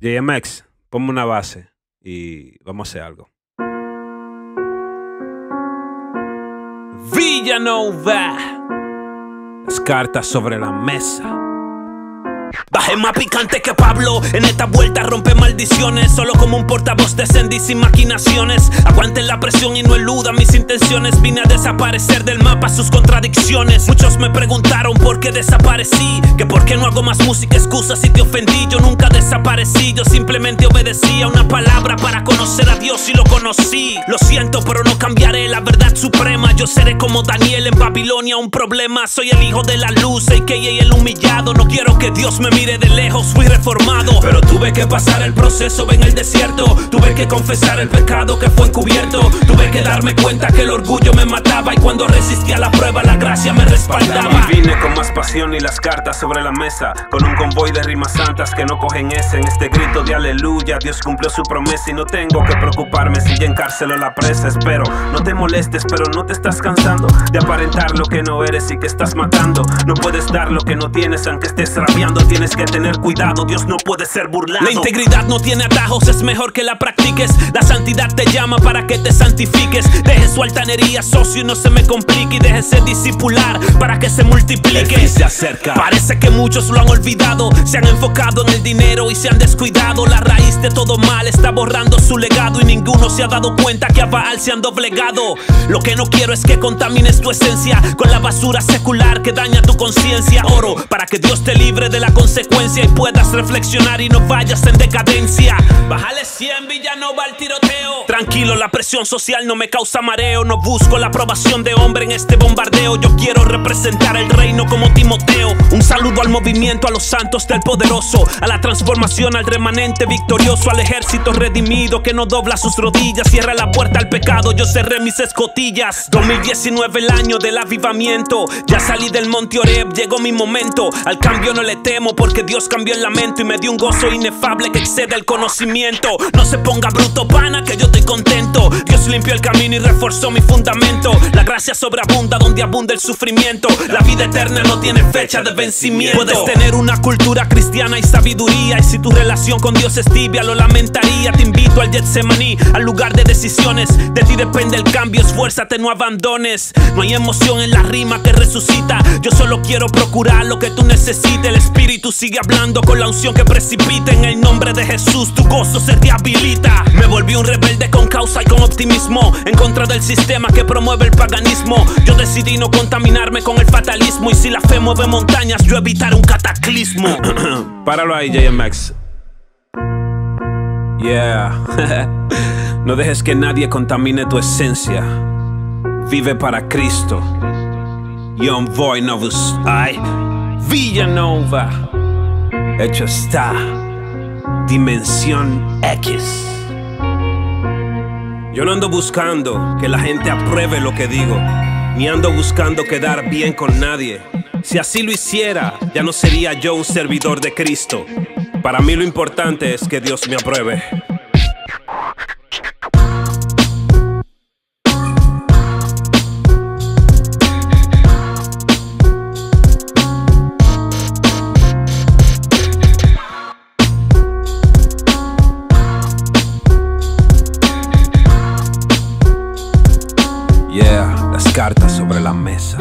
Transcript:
JMX, ponme una base y vamos a hacer algo. Villanova. Las cartas sobre la mesa. Bajé más picante que Pablo. En esta vuelta rompe maldiciones. Solo como un portavoz de Sandy sin maquinaciones. Aguanten la presión y no eluda mis intenciones. Vine a desaparecer del mapa sus contradicciones. Muchos me preguntaron por qué desaparecí. Que por qué no hago más música. Excusa si te ofendí. Yo nunca desaparecí. Yo simplemente obedecía una palabra para conocer a Dios y lo conocí. Lo siento, pero no cambiaré suprema. Yo seré como Daniel en Babilonia. Un problema. Soy el hijo de la luz. AKA el humillado. No quiero que Dios me mire de lejos, fui reformado. Pero tuve que pasar el proceso en el desierto. Tuve que confesar el pecado que fue encubierto. Tuve que darme cuenta que el orgullo me mataba. Y cuando resistía la prueba, la gracia me respaldaba. Y vine con más pasión y las cartas sobre la mesa. Con un convoy de rimas santas que no cogen ese. En este grito de aleluya, Dios cumplió su promesa. Y no tengo que preocuparme si ya encarcelo la presa. Espero, no te molestes, pero no te estás cansando de aparentar lo que no eres y que estás matando. No puedes dar lo que no tienes, aunque estés rabiando. Tienes que tener cuidado, Dios no puede ser burlado. La integridad no tiene atajos, es mejor que la practiques. La santidad te llama para que te santifiques. Deje su altanería, socio, y no se me complique. Y déjese discipular para que se multiplique. El se acerca. Parece que muchos lo han olvidado. Se han enfocado en el dinero y se han descuidado. La raíz de todo mal está borrando su legado. Y ninguno se ha dado cuenta que a Baal se han doblegado. Lo que no quiero es que contamines tu esencia con la basura secular que daña tu conciencia. Oro para que Dios te libre de la consecuencia y puedas reflexionar y no vayas en decadencia. Bájale 100, Villanova al tiroteo. Tranquilo, la presión social no me causa mareo. No busco la aprobación de hombre en este bombardeo. Yo quiero representar el reino como Timoteo. Un saludo al movimiento, a los santos del poderoso. A la transformación, al remanente victorioso. Al ejército redimido que no dobla sus rodillas. Cierra la puerta al pecado, yo cerré mis escotillas. 2019, el año del avivamiento. Ya salí del monte Oreb, llegó mi momento. Al cambio no le temo porque Dios cambió el lamento y me dio un gozo inefable que excede el conocimiento. No se ponga bruto, pana, que yo estoy contento. Dios limpió el camino y reforzó mi fundamento. La gracia sobreabunda donde abunda el sufrimiento. La vida eterna no tiene fecha de vencimiento. Puedes tener una cultura cristiana y sabiduría. Y si tu relación con Dios es tibia, lo lamentaría. Te invito al Getsemaní, al lugar de decisiones. De ti depende el cambio, esfuérzate, no abandones. No hay emoción en la rima que resucita. Yo solo quiero procurar lo que tú necesites. El espíritu sigue hablando con la unción que precipita. En el nombre de Jesús, tu gozo se te habilita. Me volví un rebelde con causa y con optimismo. En contra del sistema que promueve el paganismo. Yo decidí no contaminarme con el fatalismo. Y si la fe mueve montañas, yo evitar un cataclismo. Páralo ahí, JMX. Yeah. no dejes que nadie contamine tu esencia. Vive para Cristo. Young Boy Novus. Ay. Villanova. Hecho está. Dimensión X. Yo no ando buscando que la gente apruebe lo que digo, ni ando buscando quedar bien con nadie. Si así lo hiciera, ya no sería yo un servidor de Cristo. Para mí lo importante es que Dios me apruebe. cartas sobre la mesa.